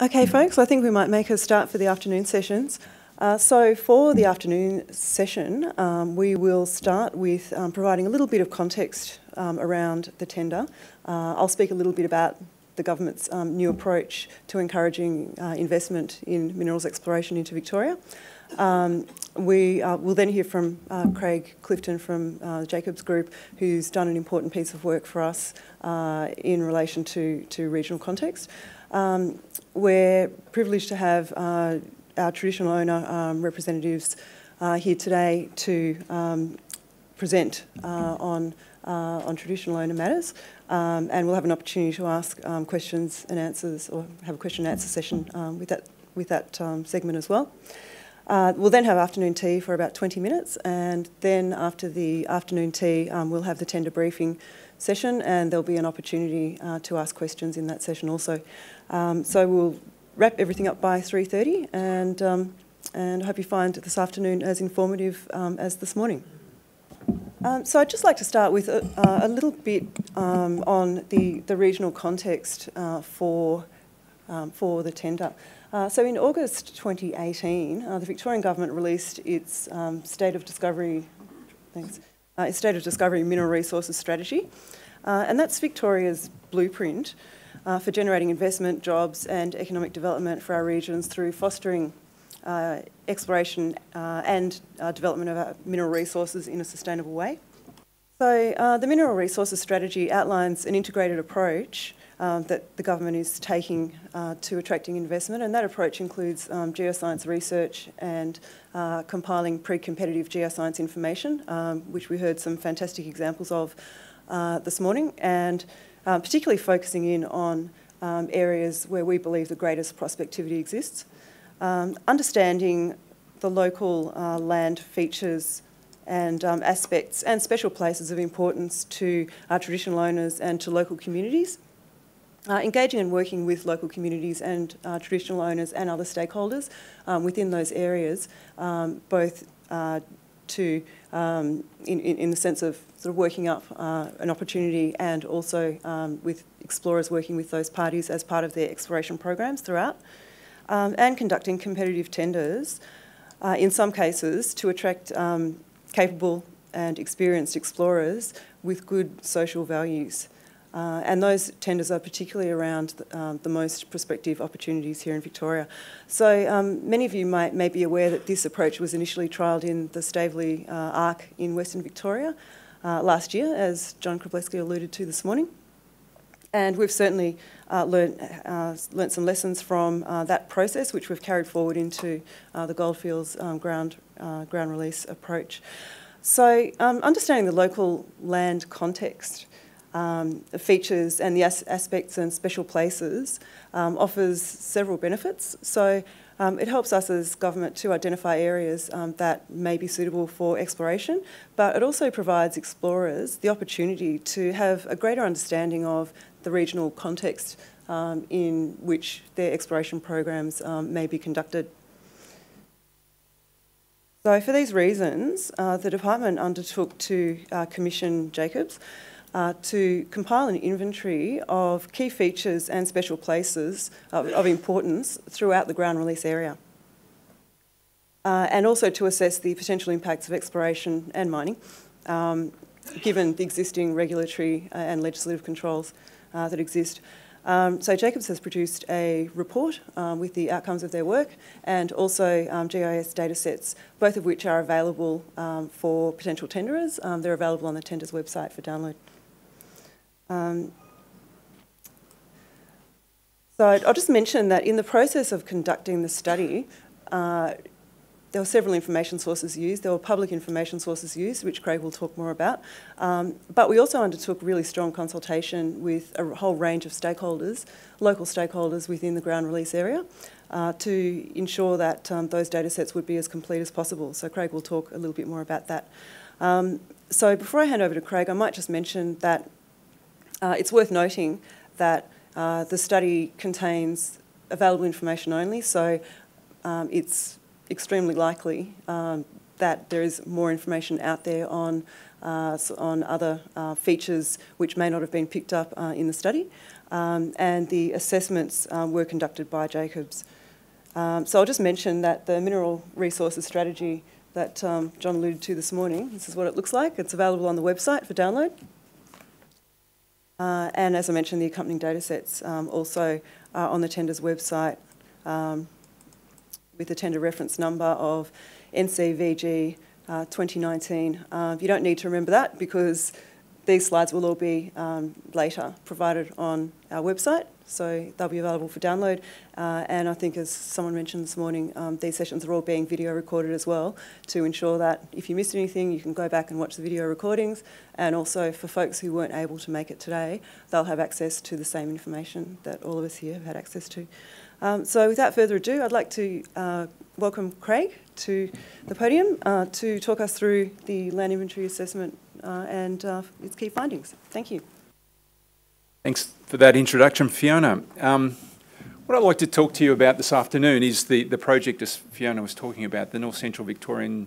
Okay, folks, I think we might make a start for the afternoon sessions. Uh, so for the afternoon session, um, we will start with um, providing a little bit of context um, around the tender. Uh, I'll speak a little bit about the government's um, new approach to encouraging uh, investment in minerals exploration into Victoria. Um, we uh, will then hear from uh, Craig Clifton from uh, Jacobs Group, who's done an important piece of work for us uh, in relation to, to regional context. Um, we're privileged to have uh, our traditional owner um, representatives uh, here today to um, present on, on traditional owner matters. Um, and we'll have an opportunity to ask um, questions and answers, or have a question and answer session um, with that with that segment as well. Uh, we'll then have afternoon tea for about 20 minutes, and then after the afternoon tea, um, we'll have the tender briefing session, and there'll be an opportunity uh, to ask questions in that session also. Um, so we'll wrap everything up by 3:30, and and I hope you find this afternoon as informative as this morning. Um, so I'd just like to start with a, uh, a little bit um, on the, the regional context uh, for, um, for the tender. Uh, so in August 2018, uh, the Victorian Government released its um, State of Discovery, thanks, uh, State of Discovery Mineral Resources Strategy, uh, and that's Victoria's blueprint for generating investment, jobs and economic development for our regions through fostering uh, exploration uh, and uh, development of our mineral resources in a sustainable way. So uh, the Mineral Resources Strategy outlines an integrated approach um, that the government is taking uh, to attracting investment and that approach includes um, geoscience research and uh, compiling pre-competitive geoscience information, um, which we heard some fantastic examples of this morning, and particularly focusing in on um, areas where we believe the greatest prospectivity exists. Um, understanding the local uh, land features and um, aspects and special places of importance to our traditional owners and to local communities. Uh, engaging and working with local communities and uh, traditional owners and other stakeholders um, within those areas, um, both uh, to um, in, in, the sense of sort of working up uh, an opportunity and also um, with explorers working with those parties as part of their exploration programs throughout um, and conducting competitive tenders, uh, in some cases, to attract um, capable and experienced explorers with good social values. Uh, and those tenders are particularly around the, um, the, most prospective opportunities here in Victoria. So um, many of you might may be aware that this approach was initially trialled in the Staveley uh, Arc in Western Victoria uh, last year, as John Krobleski alluded to this morning. And we've certainly uh, learnt, uh, learnt some lessons from uh, that process, which we've carried forward into uh, the Goldfields um, ground, uh, ground release approach. So um, understanding the local land context, um, features and the as aspects and special places um, offers several benefits. So um, it helps us as government to identify areas um, that may be suitable for exploration, but it also provides explorers the opportunity to have a greater understanding of the regional context um, in which their exploration programs um, may be conducted. So for these reasons, uh, the department undertook to uh, commission Jacobs uh, to compile an inventory of key features and special places of, of importance throughout the ground release area. Uh, and also to assess the potential impacts of exploration and mining, um, given the existing regulatory uh, and legislative controls uh, that exist. Um, so Jacobs has produced a report um, with the outcomes of their work and also um, GIS data sets, both of which are available um, for potential tenderers. Um, they're available on the tenders website for download. Um, so I'll just mention that in the process of conducting the study, uh, there were several information sources used. There were public information sources used, which Craig will talk more about. Um, but we also undertook really strong consultation with a whole range of stakeholders, local stakeholders within the ground release area, uh, to ensure that um, those data sets would be as complete as possible. So Craig will talk a little bit more about that. Um, so before I hand over to Craig, I might just mention that uh, it's worth noting that uh, the study contains available information only, so um, it's extremely likely um, that there is more information out there on, uh, on other uh, features which may not have been picked up uh, in the study. um, and the assessments um, were conducted by Jacobs. Um, so I'll just mention that the mineral resources strategy that um, John alluded to this morning, this is what it looks like. It's available on the website for download. Uh, and as I mentioned, the accompanying data sets um, also are on the tender's website um, with the tender reference number of NCVG uh, 2019. Uh, you don't need to remember that because these slides will all be um, later provided on our website, so they'll be available for download. Uh, and I think, as someone mentioned this morning, um, these sessions are all being video recorded as well to ensure that if you missed anything, you can go back and watch the video recordings. And also for folks who weren't able to make it today, they'll have access to the same information that all of us here have had access to. Um, so without further ado, I'd like to uh, welcome Craig to the podium uh, to talk us through the land inventory assessment uh, and uh, its key findings. Thank you. Thanks for that introduction, Fiona. Um, what I'd like to talk to you about this afternoon is the, the project, as Fiona was talking about, the North Central Victorian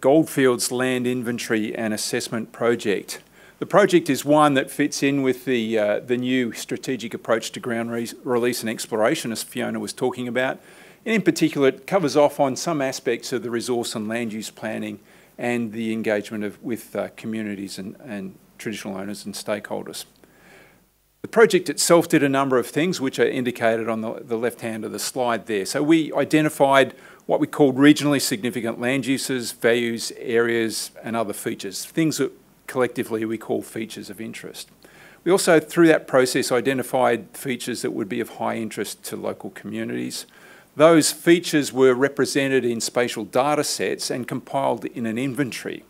Goldfields Land Inventory and Assessment Project. The project is one that fits in with the, uh, the new strategic approach to ground re release and exploration, as Fiona was talking about. And in particular, it covers off on some aspects of the resource and land use planning and the engagement of, with uh, communities and, and traditional owners and stakeholders. The project itself did a number of things which are indicated on the, the left hand of the slide there. So we identified what we called regionally significant land uses, values, areas and other features, things that collectively we call features of interest. We also, through that process, identified features that would be of high interest to local communities. Those features were represented in spatial data sets and compiled in an inventory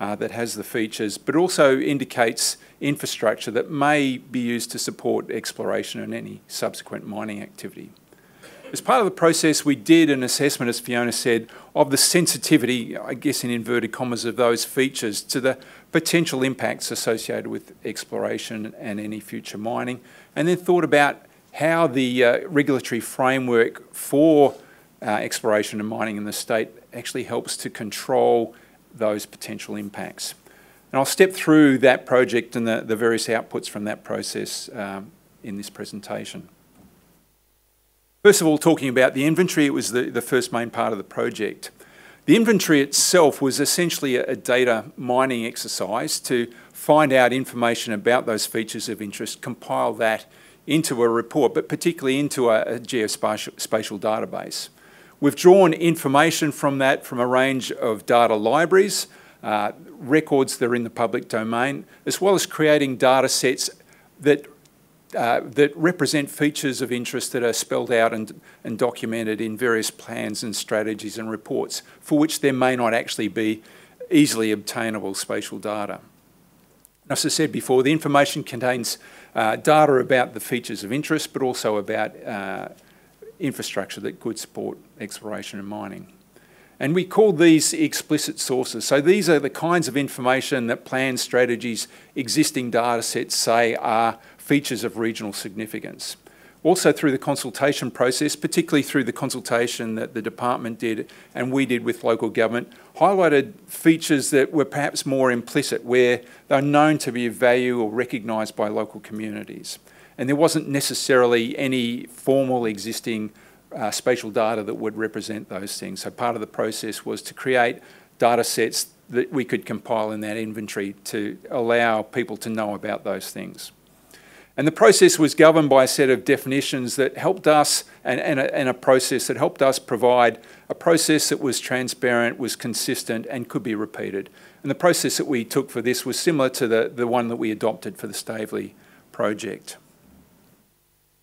uh, that has the features, but also indicates infrastructure that may be used to support exploration and any subsequent mining activity. As part of the process, we did an assessment, as Fiona said, of the sensitivity, I guess in inverted commas, of those features to the potential impacts associated with exploration and any future mining, and then thought about how the uh, regulatory framework for uh, exploration and mining in the state actually helps to control those potential impacts. And I'll step through that project and the, the various outputs from that process um, in this presentation. First of all, talking about the inventory, it was the, the first main part of the project. The inventory itself was essentially a, a data mining exercise to find out information about those features of interest, compile that into a report, but particularly into a, a geospatial database. We've drawn information from that from a range of data libraries, uh, records that are in the public domain, as well as creating data sets that, uh, that represent features of interest that are spelled out and, and documented in various plans and strategies and reports, for which there may not actually be easily obtainable spatial data. As I said before, the information contains uh, data about the features of interest, but also about uh, infrastructure that could support exploration and mining. And we call these explicit sources. So these are the kinds of information that plan strategies, existing data sets say are features of regional significance also through the consultation process, particularly through the consultation that the department did and we did with local government, highlighted features that were perhaps more implicit, where they're known to be of value or recognised by local communities. And there wasn't necessarily any formal existing uh, spatial data that would represent those things. So part of the process was to create data sets that we could compile in that inventory to allow people to know about those things. And the process was governed by a set of definitions that helped us, and, and, a, and, a, process that helped us provide a process that was transparent, was consistent, and could be repeated. And the process that we took for this was similar to the, the one that we adopted for the Staveley project.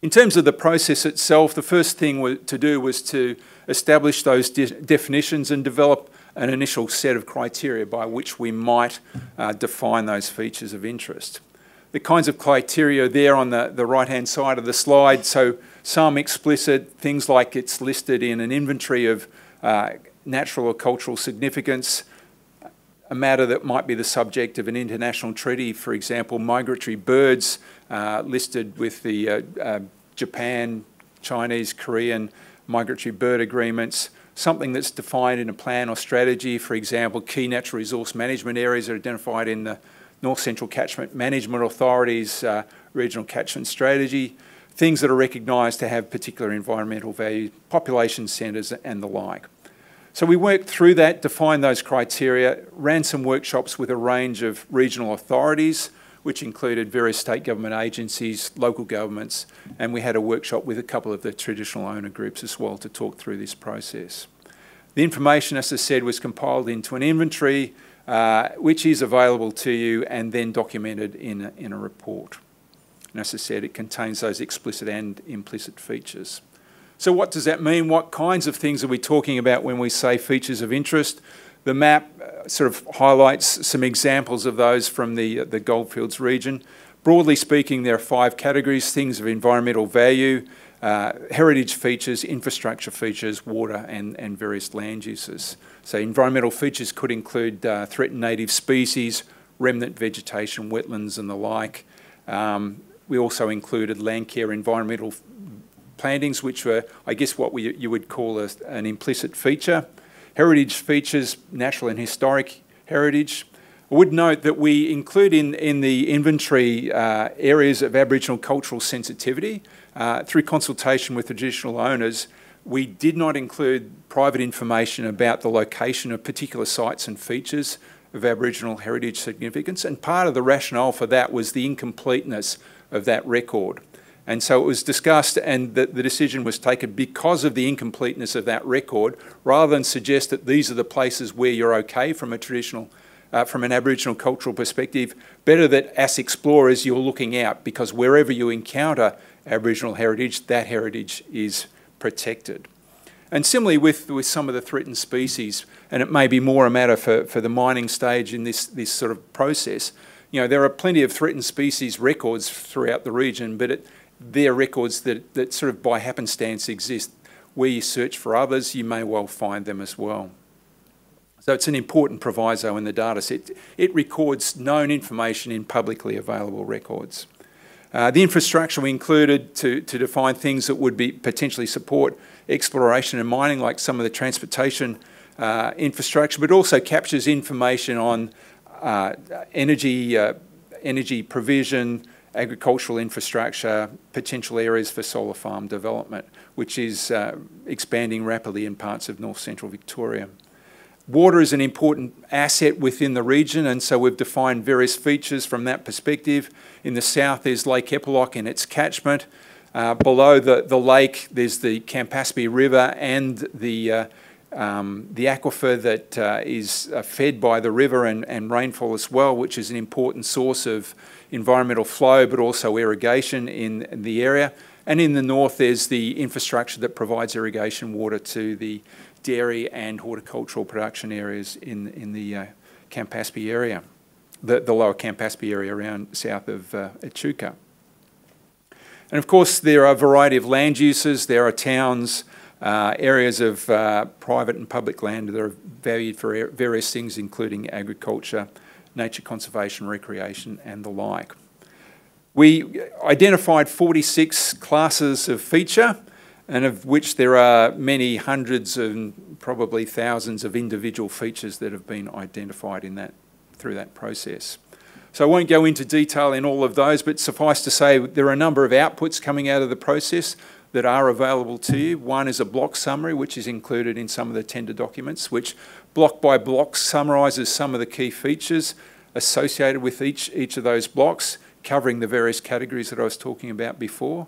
In terms of the process itself, the first thing to do was to establish those de definitions and develop an initial set of criteria by which we might uh, define those features of interest the kinds of criteria are there on the, the right-hand side of the slide. So some explicit, things like it's listed in an inventory of uh, natural or cultural significance, a matter that might be the subject of an international treaty, for example, migratory birds uh, listed with the uh, uh Japan, Chinese, Korean migratory bird agreements, something that's defined in a plan or strategy, for example, key natural resource management areas are identified in the North Central Catchment Management Authority's uh, regional catchment strategy, things that are recognised to have particular environmental value, population centres and the like. So we worked through that, defined those criteria, ran some workshops with a range of regional authorities, which included various state government agencies, local governments, and we had a workshop with a couple of the traditional owner groups as well to talk through this process. The information, as I said, was compiled into an inventory, uh, which is available to you and then documented in a, in a report. And as I said, it contains those explicit and implicit features. So what does that mean? What kinds of things are we talking about when we say features of interest? The map uh, sort of highlights some examples of those from the, uh, the Goldfields region. Broadly speaking, there are five categories, things of environmental value, uh, heritage features, infrastructure features, water and, and various land uses. So environmental features could include uh, threatened native species, remnant vegetation, wetlands and the like. Um, we also included land care environmental plantings, which were, I guess, what we, you would call a, an implicit feature. Heritage features, natural and historic heritage. I would note that we include in, in the inventory uh, areas of Aboriginal cultural sensitivity. Uh, through consultation with traditional owners, we did not include private information about the location of particular sites and features of Aboriginal heritage significance, and part of the rationale for that was the incompleteness of that record. And so it was discussed, and the, the, decision was taken because of the incompleteness of that record, rather than suggest that these are the places where you're okay from a traditional, uh, from an Aboriginal cultural perspective. Better that as explorers you're looking out, because wherever you encounter Aboriginal heritage, that heritage is protected. And similarly with, with some of the threatened species, and it may be more a matter for, for the mining stage in this, this sort of process, you know, there are plenty of threatened species records throughout the region, but it, they're records that, that sort of by happenstance exist. Where you search for others, you may well find them as well. So it's an important proviso in the data set. It records known information in publicly available records. Uh, the infrastructure we included to, to define things that would be potentially support exploration and mining, like some of the transportation uh, infrastructure, but also captures information on uh, energy, uh, energy provision, agricultural infrastructure, potential areas for solar farm development, which is uh, expanding rapidly in parts of north central Victoria. Water is an important asset within the region, and so we've defined various features from that perspective. In the south, there's Lake Eppalock and its catchment. Uh, below the, the lake, there's the Campaspe River and the, uh, um, the aquifer that uh, is uh, fed by the river and, and rainfall as well, which is an important source of environmental flow, but also irrigation in, the area. And in the north, there's the infrastructure that provides irrigation water to the dairy and horticultural production areas in, in the uh, Campaspe area, the, the lower Campaspe area around south of uh, Echuca. And of course, there are a variety of land uses. There are towns, uh, areas of uh, private and public land that are valued for various things, including agriculture, nature conservation, recreation, and the like. We identified 46 classes of feature, and of which there are many hundreds and probably thousands of individual features that have been identified in that, through that process. So I won't go into detail in all of those, but suffice to say there are a number of outputs coming out of the process that are available to you. One is a block summary, which is included in some of the tender documents, which block by block summarises some of the key features associated with each, each of those blocks, covering the various categories that I was talking about before.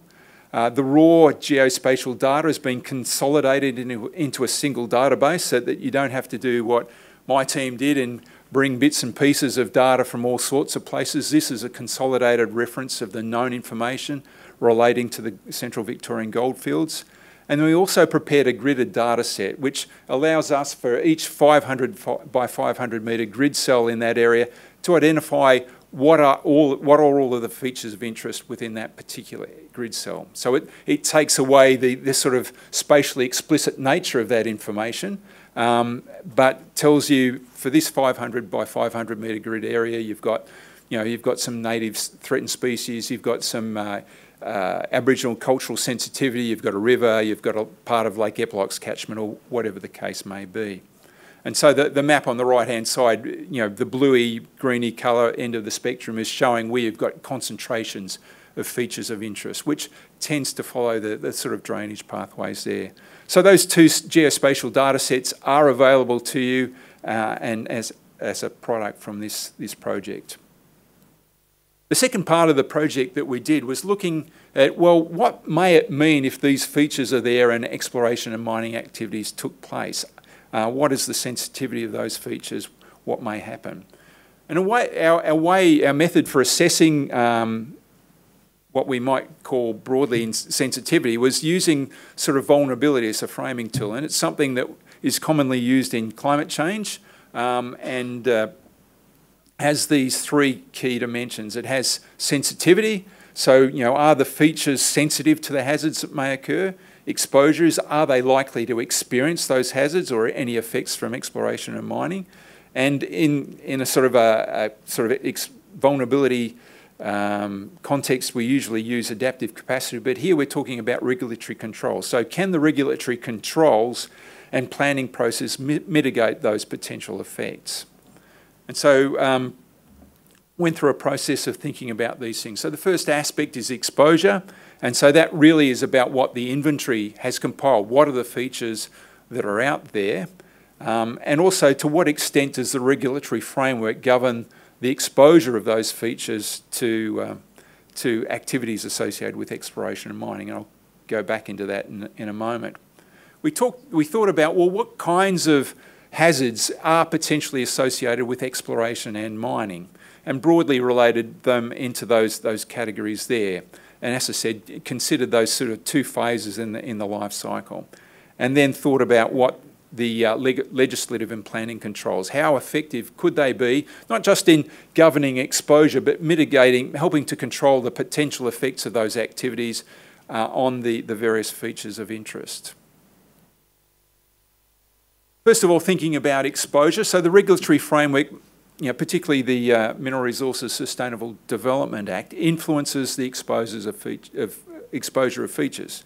Uh, the raw geospatial data has been consolidated into, into a single database so that you don't have to do what my team did and bring bits and pieces of data from all sorts of places. This is a consolidated reference of the known information relating to the Central Victorian goldfields. And we also prepared a gridded data set, which allows us for each 500 by 500 metre grid cell in that area to identify what are all, what are all of the features of interest within that particular grid cell. So it, it takes away the, this sort of spatially explicit nature of that information, um, but tells you for this 500 by 500 metre grid area, you've got, you know, you've got some native threatened species, you've got some uh, uh, Aboriginal cultural sensitivity, you've got a river, you've got a part of Lake Eppalock's catchment or whatever the case may be. And so the, the map on the right-hand side, you know, the bluey, greeny colour end of the spectrum is showing where you've got concentrations of features of interest, which tends to follow the, the sort of drainage pathways there. So those two geospatial data sets are available to you uh, and as, as a product from this, this project. The second part of the project that we did was looking at, well, what may it mean if these features are there and exploration and mining activities took place? Uh, what is the sensitivity of those features? What may happen? And a way, our, our way, our method for assessing um, what we might call broadly sensitivity was using sort of vulnerability as a framing tool. And it's something that is commonly used in climate change um, and uh, has these three key dimensions. It has sensitivity, so you know, are the features sensitive to the hazards that may occur? Exposures, are they likely to experience those hazards or any effects from exploration and mining? And in, in a sort of a, a sort of vulnerability um, context, we usually use adaptive capacity, but here we're talking about regulatory controls. So can the regulatory controls and planning process mi mitigate those potential effects? And so um, went through a process of thinking about these things. So the first aspect is exposure, and so that really is about what the inventory has compiled. What are the features that are out there? Um, and also, to what extent does the regulatory framework govern the exposure of those features to, uh, to activities associated with exploration and mining? And I'll go back into that in, in a moment. We, talked, we thought about, well, what kinds of hazards are potentially associated with exploration and mining, and broadly related them into those, those categories there. And as I said, considered those sort of two phases in the, in the life cycle. And then thought about what the uh, leg legislative and planning controls. How effective could they be, not just in governing exposure, but mitigating, helping to control the potential effects of those activities uh, on the, the various features of interest. First of all, thinking about exposure. So the regulatory framework, you know, particularly the uh, Mineral Resources Sustainable Development Act, influences the exposures of, of exposure of features.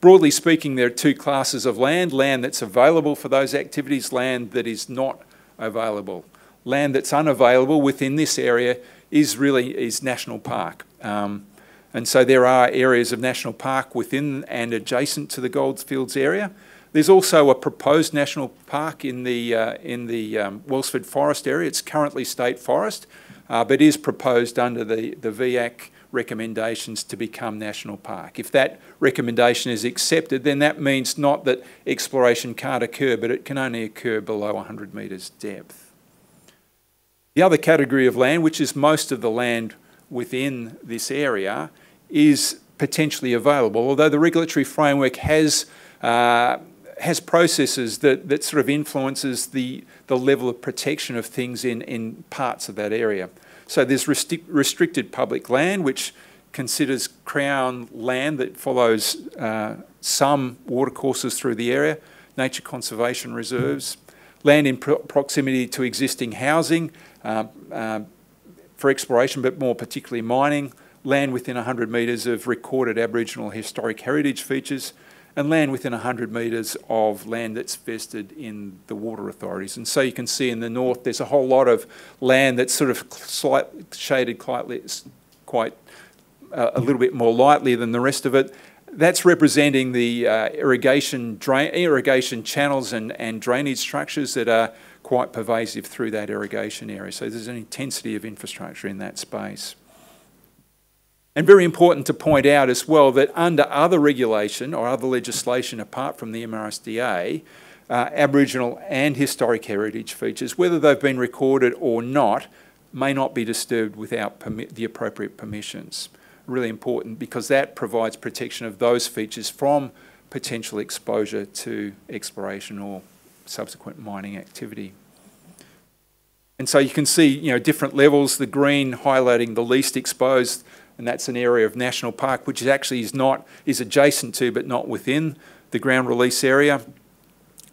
Broadly speaking, there are two classes of land, land that's available for those activities, land that is not available. Land that's unavailable within this area is really is national park. Um, and so there are areas of national park within and adjacent to the Goldfields area. There's also a proposed national park in the, uh, in the um, Wellsford Forest area. It's currently state forest, uh, but is proposed under the, the VEAC recommendations to become national park. If that recommendation is accepted, then that means not that exploration can't occur, but it can only occur below 100 metres depth. The other category of land, which is most of the land within this area, is potentially available, although the regulatory framework has uh, has processes that, that sort of influences the, the level of protection of things in, in parts of that area. So there's restri restricted public land, which considers Crown land that follows uh, some watercourses through the area, nature conservation reserves, land in pro proximity to existing housing uh, uh, for exploration, but more particularly mining, land within 100 metres of recorded Aboriginal historic heritage features, and land within 100 metres of land that's vested in the water authorities. And so you can see in the north there's a whole lot of land that's sort of slight, shaded quite, quite uh, a little bit more lightly than the rest of it. That's representing the uh, irrigation, drain, irrigation channels and, and drainage structures that are quite pervasive through that irrigation area. So there's an intensity of infrastructure in that space. And very important to point out as well that under other regulation or other legislation apart from the MRSDA, uh, Aboriginal and historic heritage features, whether they've been recorded or not, may not be disturbed without the appropriate permissions. Really important because that provides protection of those features from potential exposure to exploration or subsequent mining activity. And so you can see, you know, different levels, the green highlighting the least exposed, and that's an area of national park which is actually is not is adjacent to but not within the ground release area.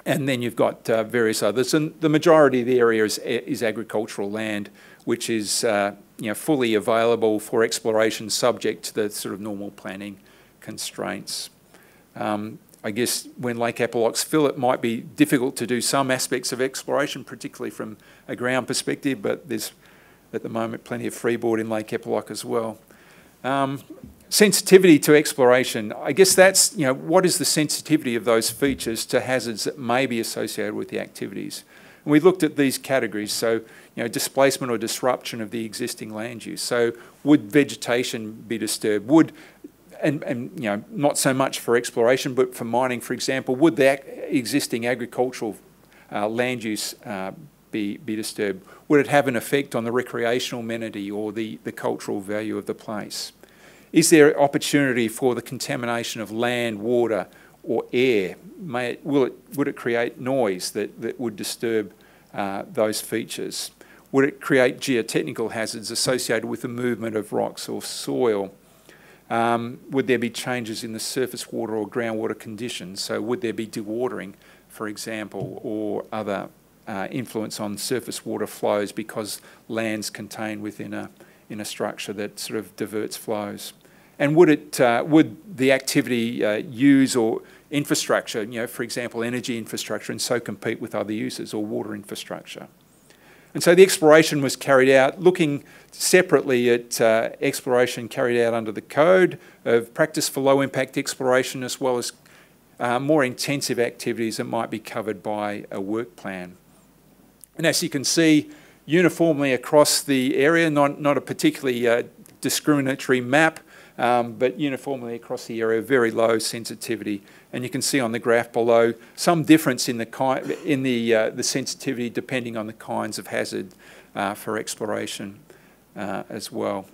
And then you've got uh, various others, and the majority of the area is, is agricultural land, which is uh, you know fully available for exploration, subject to the sort of normal planning constraints. Um, I guess when Lake Eppalock's fill, it might be difficult to do some aspects of exploration, particularly from a ground perspective, but there's at the moment plenty of freeboard in Lake Eppalock as well. Um, sensitivity to exploration. I guess that's, you know, what is the sensitivity of those features to hazards that may be associated with the activities? And we looked at these categories, so, you know, displacement or disruption of the existing land use. So would vegetation be disturbed? Would, and, and you know, not so much for exploration, but for mining, for example, would that existing agricultural uh, land use uh, be, be disturbed? Would it have an effect on the recreational amenity or the, the cultural value of the place? Is there opportunity for the contamination of land, water, or air? May it, will it, would it create noise that, that would disturb uh, those features? Would it create geotechnical hazards associated with the movement of rocks or soil? Um, would there be changes in the surface water or groundwater conditions? So would there be dewatering, for example, or other uh, influence on surface water flows because land's contained within a, in a structure that sort of diverts flows? And would it uh, would the activity uh, use or infrastructure, you know, for example, energy infrastructure, and so compete with other uses or water infrastructure? And so the exploration was carried out looking separately at uh, exploration carried out under the code of practice for low impact exploration as well as uh, more intensive activities that might be covered by a work plan. And as you can see, uniformly across the area, not, not a particularly uh, discriminatory map, um, but uniformly across the area, very low sensitivity. And you can see on the graph below some difference in the, in the, uh, the sensitivity depending on the kinds of hazard uh, for exploration uh, as well.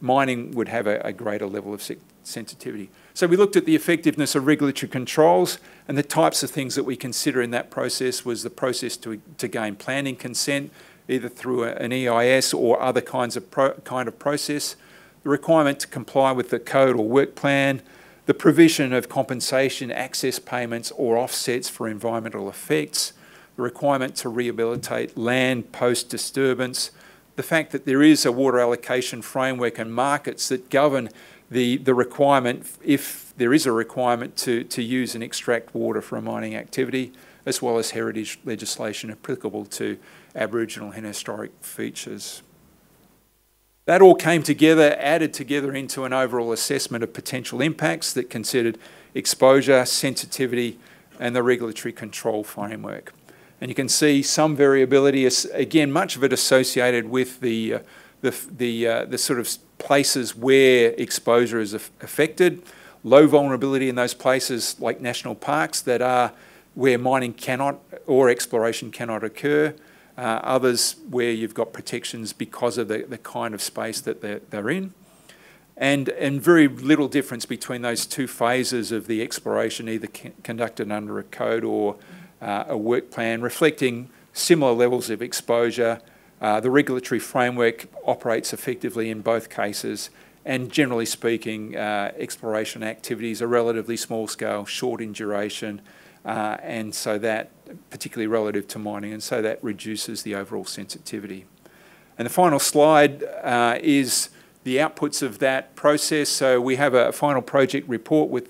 Mining would have a, a greater level of sensitivity. So we looked at the effectiveness of regulatory controls and the types of things that we consider in that process was the process to, to gain planning consent, either through a, an EIS or other kinds of pro, kind of process, the requirement to comply with the code or work plan, the provision of compensation, access payments or offsets for environmental effects, the requirement to rehabilitate land post-disturbance, the fact that there is a water allocation framework and markets that govern the, the requirement, if there is a requirement to, to use and extract water for a mining activity, as well as heritage legislation applicable to Aboriginal and historic features. That all came together, added together into an overall assessment of potential impacts that considered exposure, sensitivity, and the regulatory control framework. And you can see some variability, again, much of it associated with the, uh, the, the, uh, the sort of places where exposure is affected, low vulnerability in those places like national parks that are where mining cannot or exploration cannot occur, uh, others where you've got protections because of the, the kind of space that they're, they're in. And, and very little difference between those two phases of the exploration, either conducted under a code or uh, a work plan, reflecting similar levels of exposure. Uh, the regulatory framework operates effectively in both cases, and generally speaking, uh, exploration activities are relatively small scale, short in duration, uh, and so that, particularly relative to mining, and so that reduces the overall sensitivity. And the final slide uh, is the outputs of that process. So we have a final project report which,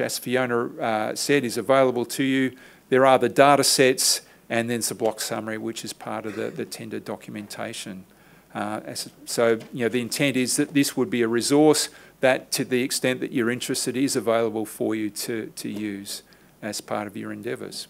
as Fiona uh, said, is available to you. There are the data sets and then the block summary, which is part of the, the tender documentation. Uh, so, you know, the intent is that this would be a resource that, to the extent that you're interested, is available for you to, to use as part of your endeavours.